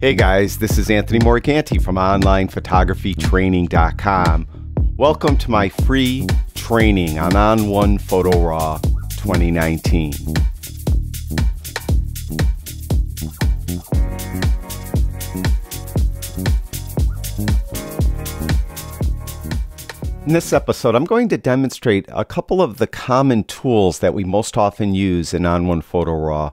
Hey guys, this is Anthony Morganti from OnlinePhotographyTraining.com. Welcome to my free training on On1 Photo Raw 2019. In this episode, I'm going to demonstrate a couple of the common tools that we most often use in On1 Photo Raw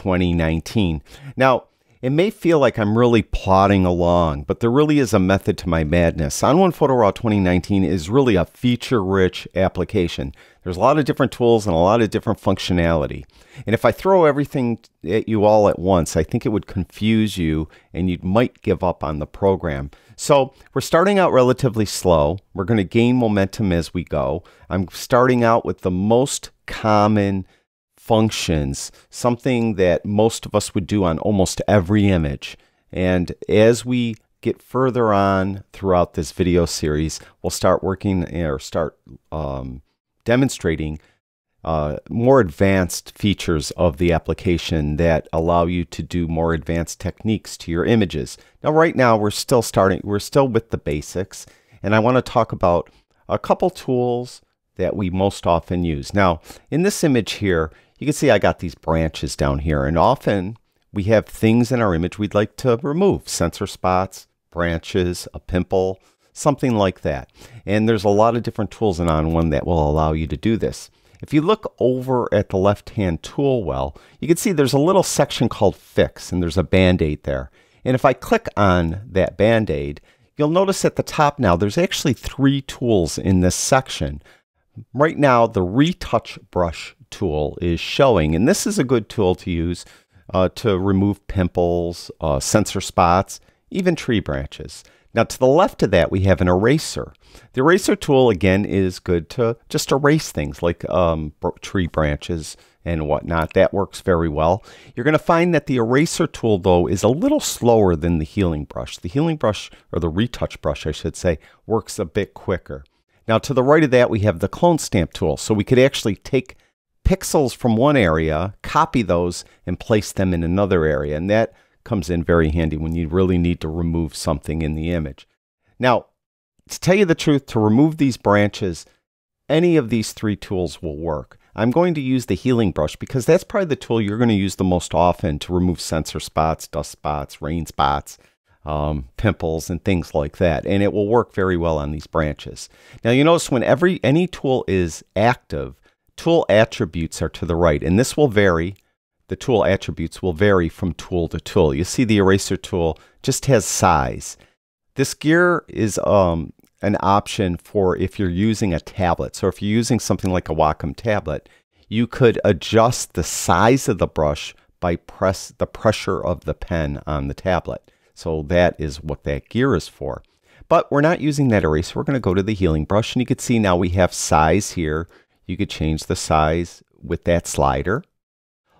2019. Now, it may feel like I'm really plodding along, but there really is a method to my madness. On1 Photo Raw 2019 is really a feature-rich application. There's a lot of different tools and a lot of different functionality. And if I throw everything at you all at once, I think it would confuse you and you might give up on the program. So we're starting out relatively slow. We're going to gain momentum as we go. I'm starting out with the most common functions, something that most of us would do on almost every image. And as we get further on throughout this video series, we'll start working or start um, demonstrating uh, more advanced features of the application that allow you to do more advanced techniques to your images. Now, right now, we're still starting, we're still with the basics, and I want to talk about a couple tools that we most often use. Now, in this image here, you can see I got these branches down here and often we have things in our image we'd like to remove, sensor spots, branches, a pimple, something like that. And there's a lot of different tools in On1 that will allow you to do this. If you look over at the left-hand tool well, you can see there's a little section called Fix, and there's a Band-Aid there. And if I click on that Band-Aid, you'll notice at the top now, there's actually three tools in this section. Right now, the Retouch Brush tool is showing. And this is a good tool to use uh, to remove pimples, uh, sensor spots, even tree branches. Now to the left of that, we have an eraser. The eraser tool, again, is good to just erase things like um, tree branches and whatnot. That works very well. You're going to find that the eraser tool, though, is a little slower than the healing brush. The healing brush, or the retouch brush, I should say, works a bit quicker. Now to the right of that, we have the clone stamp tool. So we could actually take pixels from one area, copy those, and place them in another area. And that comes in very handy when you really need to remove something in the image. Now, to tell you the truth, to remove these branches, any of these three tools will work. I'm going to use the healing brush because that's probably the tool you're going to use the most often to remove sensor spots, dust spots, rain spots, um, pimples, and things like that. And it will work very well on these branches. Now you notice when every any tool is active, tool attributes are to the right, and this will vary. The tool attributes will vary from tool to tool. You see the eraser tool just has size. This gear is um, an option for if you're using a tablet. So if you're using something like a Wacom tablet, you could adjust the size of the brush by press the pressure of the pen on the tablet. So that is what that gear is for. But we're not using that eraser. We're going to go to the healing brush and you can see now we have size here you could change the size with that slider.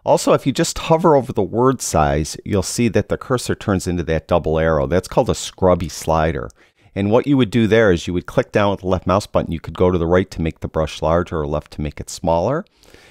Also, if you just hover over the word size, you'll see that the cursor turns into that double arrow. That's called a scrubby slider. And what you would do there is you would click down with the left mouse button. You could go to the right to make the brush larger or left to make it smaller.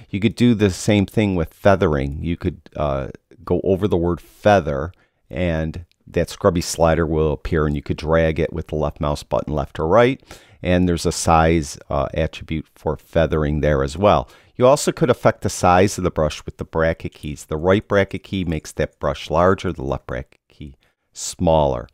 You could do the same thing with feathering. You could uh, go over the word feather and that scrubby slider will appear and you could drag it with the left mouse button left or right and there's a size uh, attribute for feathering there as well. You also could affect the size of the brush with the bracket keys. The right bracket key makes that brush larger, the left bracket key smaller.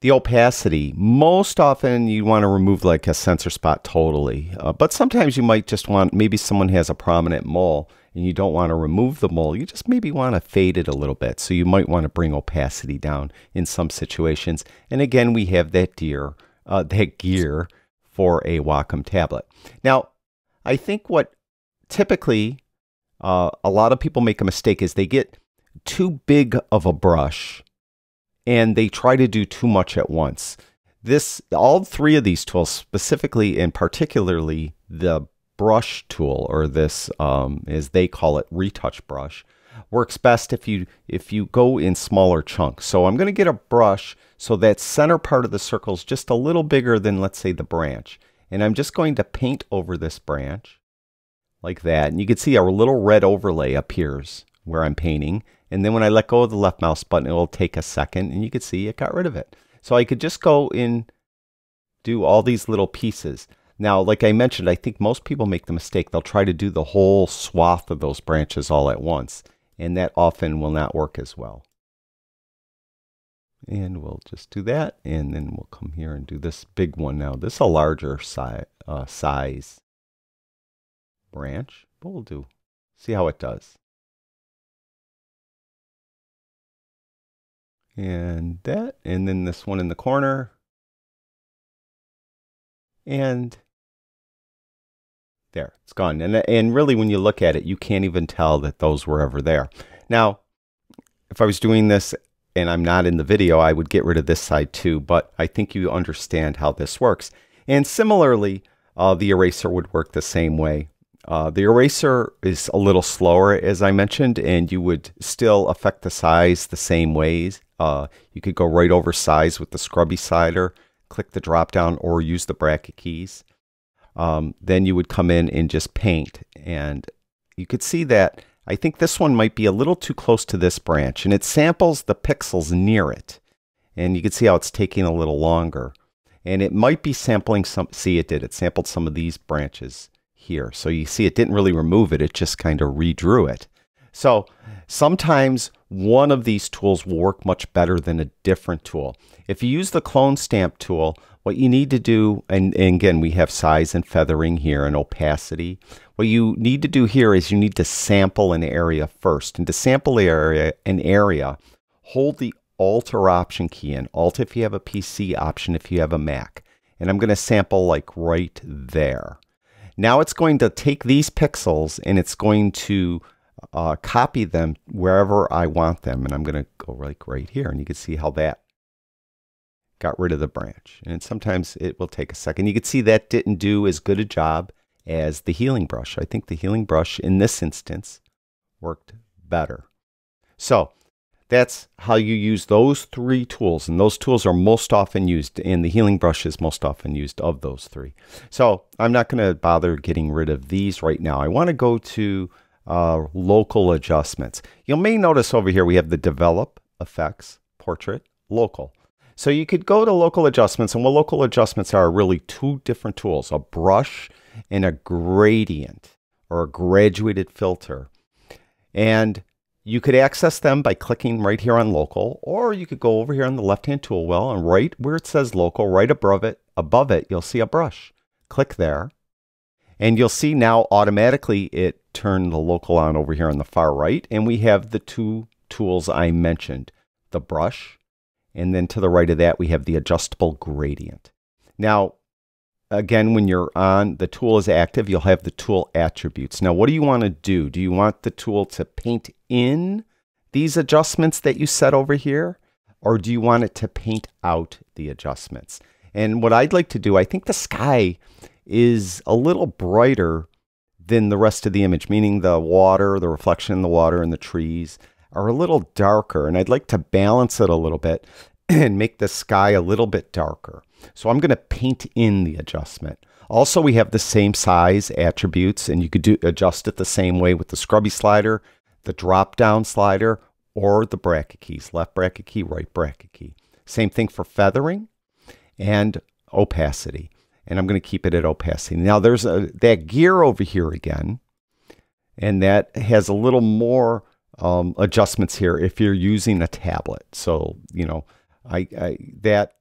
The opacity, most often you want to remove like a sensor spot totally, uh, but sometimes you might just want, maybe someone has a prominent mole and you don't want to remove the mole, you just maybe want to fade it a little bit. So you might want to bring opacity down in some situations. And again, we have that deer, uh, that gear for a Wacom tablet. Now, I think what typically uh, a lot of people make a mistake is they get too big of a brush and they try to do too much at once. This, all three of these tools, specifically and particularly the brush tool, or this, um, as they call it, retouch brush, works best if you if you go in smaller chunks. So I'm going to get a brush so that center part of the circle is just a little bigger than let's say the branch. And I'm just going to paint over this branch like that. And you can see our little red overlay appears where I'm painting. And then when I let go of the left mouse button, it will take a second and you can see it got rid of it. So I could just go in, do all these little pieces. Now, like I mentioned, I think most people make the mistake. They'll try to do the whole swath of those branches all at once, and that often will not work as well. And we'll just do that, and then we'll come here and do this big one now. This is a larger si uh, size branch, but we'll do, see how it does. And that, and then this one in the corner. And there, it's gone. And, and really, when you look at it, you can't even tell that those were ever there. Now, if I was doing this and I'm not in the video, I would get rid of this side too, but I think you understand how this works. And similarly, uh, the eraser would work the same way. Uh, the eraser is a little slower, as I mentioned, and you would still affect the size the same ways. Uh, you could go right over size with the scrubby slider, click the drop down, or use the bracket keys um, then you would come in and just paint. And you could see that I think this one might be a little too close to this branch and it samples the pixels near it. And you can see how it's taking a little longer. And it might be sampling some, see it did, it sampled some of these branches here. So you see it didn't really remove it, it just kind of redrew it. So sometimes one of these tools will work much better than a different tool. If you use the clone stamp tool, what you need to do, and, and, again, we have size and feathering here and opacity. What you need to do here is you need to sample an area first. And to sample area, an area, hold the Alt or Option key in. Alt if you have a PC, Option if you have a Mac. And I'm going to sample like right there. Now it's going to take these pixels and it's going to uh, copy them wherever I want them. And I'm going to go like right here. And you can see how that got rid of the branch. And sometimes it will take a second. You can see that didn't do as good a job as the healing brush. I think the healing brush in this instance worked better. So that's how you use those three tools. And those tools are most often used, and the healing brush is most often used of those three. So I'm not going to bother getting rid of these right now. I want to go to uh, local adjustments. You may notice over here we have the develop, effects, portrait, local. So you could go to local adjustments, and what local adjustments are really two different tools, a brush and a gradient or a graduated filter. And you could access them by clicking right here on local, or you could go over here on the left-hand tool well and right where it says local, right above it, above it, you'll see a brush. Click there, and you'll see now automatically it turned the local on over here on the far right, and we have the two tools I mentioned, the brush and then to the right of that, we have the adjustable gradient. Now, again, when you're on, the tool is active, you'll have the tool attributes. Now, what do you want to do? Do you want the tool to paint in these adjustments that you set over here? Or do you want it to paint out the adjustments? And what I'd like to do, I think the sky is a little brighter than the rest of the image, meaning the water, the reflection in the water and the trees are a little darker and I'd like to balance it a little bit and make the sky a little bit darker. So I'm going to paint in the adjustment. Also, we have the same size attributes and you could do adjust it the same way with the scrubby slider, the drop down slider, or the bracket keys, left bracket key, right bracket key. Same thing for feathering and opacity. And I'm going to keep it at opacity. Now there's a, that gear over here again, and that has a little more um, adjustments here if you're using a tablet. So, you know, I, I that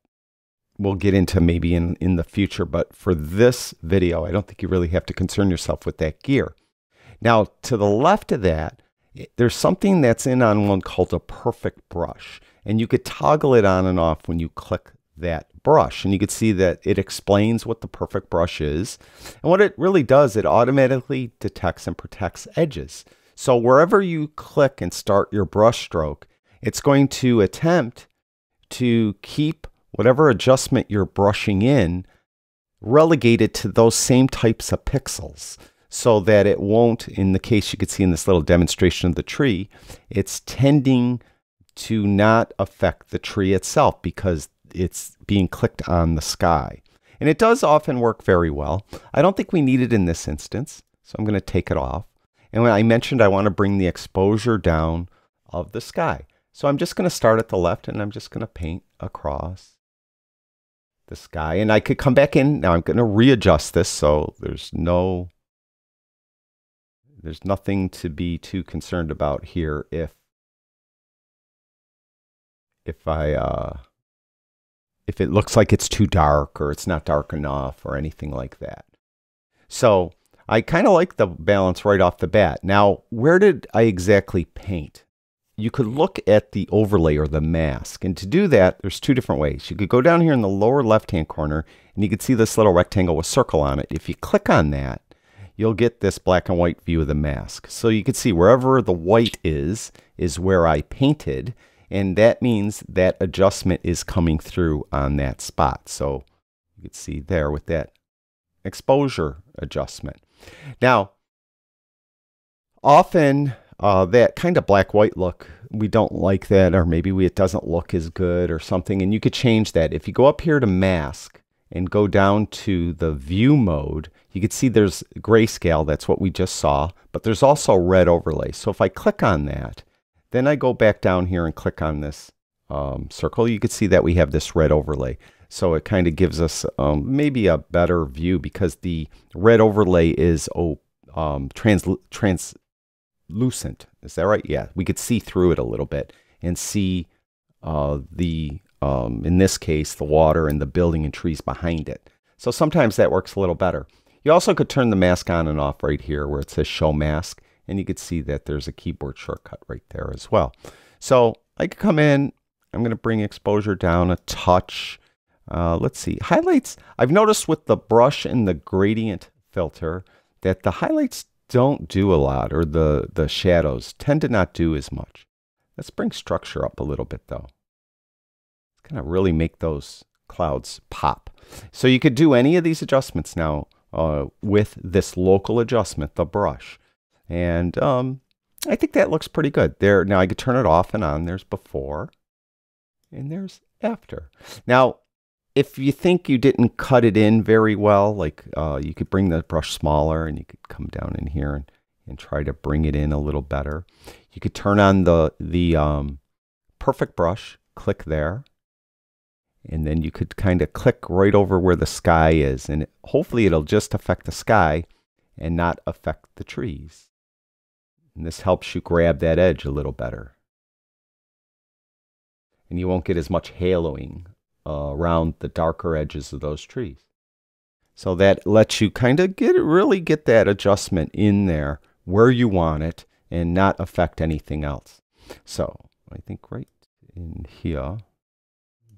we'll get into maybe in, in the future, but for this video, I don't think you really have to concern yourself with that gear. Now, to the left of that, there's something that's in ON1 called a perfect brush, and you could toggle it on and off when you click that brush. And you can see that it explains what the perfect brush is. And what it really does, it automatically detects and protects edges. So wherever you click and start your brush stroke, it's going to attempt to keep whatever adjustment you're brushing in relegated to those same types of pixels so that it won't, in the case you could see in this little demonstration of the tree, it's tending to not affect the tree itself because it's being clicked on the sky. And it does often work very well. I don't think we need it in this instance, so I'm going to take it off. And when I mentioned I want to bring the exposure down of the sky. So I'm just going to start at the left and I'm just going to paint across the sky. And I could come back in. Now I'm going to readjust this so there's no there's nothing to be too concerned about here if if I uh, if it looks like it's too dark or it's not dark enough or anything like that. So I kind of like the balance right off the bat. Now, where did I exactly paint? You could look at the overlay or the mask. And to do that, there's two different ways. You could go down here in the lower left-hand corner and you can see this little rectangle with circle on it. If you click on that, you'll get this black and white view of the mask. So you can see wherever the white is, is where I painted. And that means that adjustment is coming through on that spot. So you can see there with that exposure adjustment. Now, often uh, that kind of black-white look, we don't like that, or maybe we, it doesn't look as good or something. And you could change that. If you go up here to mask, and go down to the view mode, you can see there's grayscale. That's what we just saw. But there's also red overlay. So if I click on that, then I go back down here and click on this um, circle, you can see that we have this red overlay. So it kind of gives us um, maybe a better view because the red overlay is oh, um, trans translucent. Is that right? Yeah, we could see through it a little bit and see uh, the um, in this case, the water and the building and trees behind it. So sometimes that works a little better. You also could turn the mask on and off right here where it says show mask, and you could see that there's a keyboard shortcut right there as well. So I could come in, I'm going to bring exposure down a touch. Uh, let's see, highlights. I've noticed with the brush and the gradient filter that the highlights don't do a lot, or the, the shadows tend to not do as much. Let's bring structure up a little bit though It's kind of really make those clouds pop. So you could do any of these adjustments now uh, with this local adjustment, the brush. And um, I think that looks pretty good. There Now I could turn it off and on. There's before and there's after. Now, if you think you didn't cut it in very well, like uh, you could bring the brush smaller and you could come down in here and, and try to bring it in a little better. You could turn on the, the um, perfect brush, click there, and then you could kind of click right over where the sky is and hopefully it'll just affect the sky and not affect the trees. And this helps you grab that edge a little better. And you won't get as much haloing uh, around the darker edges of those trees. So that lets you kind of get really get that adjustment in there where you want it and not affect anything else. So I think right in here,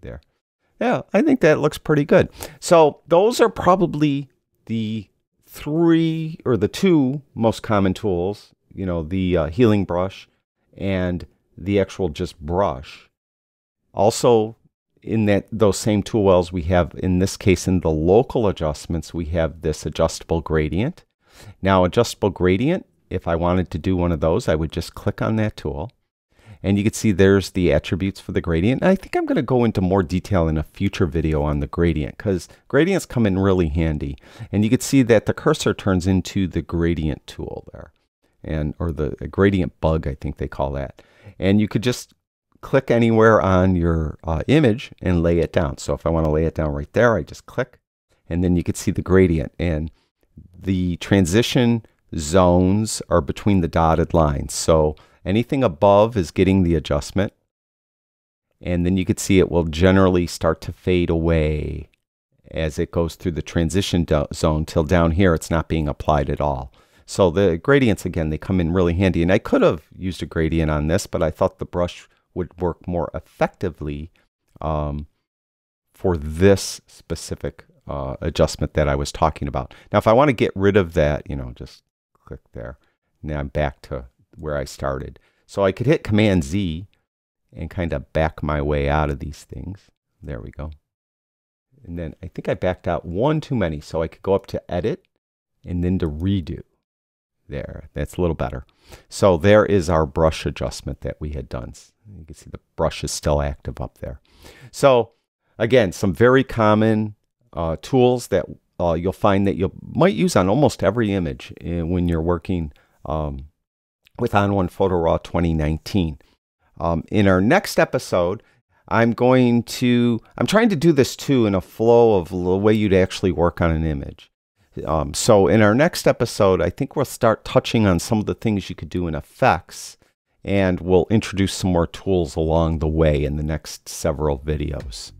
there. Yeah, I think that looks pretty good. So those are probably the three or the two most common tools, you know, the uh, healing brush and the actual just brush. Also, in that those same tool wells, we have, in this case, in the local adjustments, we have this adjustable gradient. Now, adjustable gradient, if I wanted to do one of those, I would just click on that tool. And you can see there's the attributes for the gradient. And I think I'm going to go into more detail in a future video on the gradient because gradients come in really handy. And you can see that the cursor turns into the gradient tool there. And Or the gradient bug, I think they call that. And you could just click anywhere on your uh, image and lay it down. So if I want to lay it down right there, I just click and then you can see the gradient. And the transition zones are between the dotted lines. So Anything above is getting the adjustment. And then you can see it will generally start to fade away as it goes through the transition zone till down here it's not being applied at all. So the gradients, again, they come in really handy. And I could have used a gradient on this, but I thought the brush would work more effectively um, for this specific uh, adjustment that I was talking about. Now, if I want to get rid of that, you know, just click there. Now I'm back to where I started. So I could hit Command Z and kind of back my way out of these things. There we go. And then I think I backed out one too many. So I could go up to Edit and then to Redo. There, that's a little better. So there is our brush adjustment that we had done. You can see the brush is still active up there. So again, some very common uh, tools that uh, you'll find that you might use on almost every image uh, when you're working um, with On1 Photo Raw 2019. Um, in our next episode, I'm going to, I'm trying to do this too in a flow of the way you'd actually work on an image. Um, so in our next episode, I think we'll start touching on some of the things you could do in effects and we'll introduce some more tools along the way in the next several videos.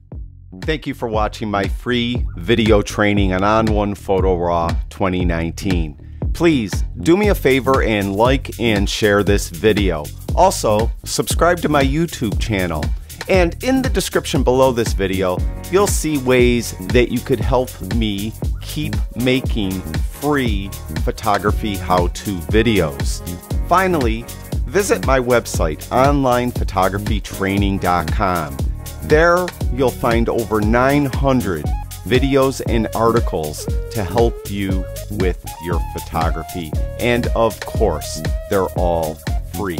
Thank you for watching my free video training on On1 Photo Raw 2019. Please do me a favor and like and share this video. Also, subscribe to my YouTube channel. And in the description below this video, you'll see ways that you could help me keep making free photography how-to videos. Finally, visit my website, onlinephotographytraining.com. There, you'll find over 900 videos and articles to help you with your photography. And of course, they're all free.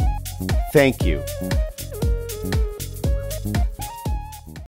Thank you.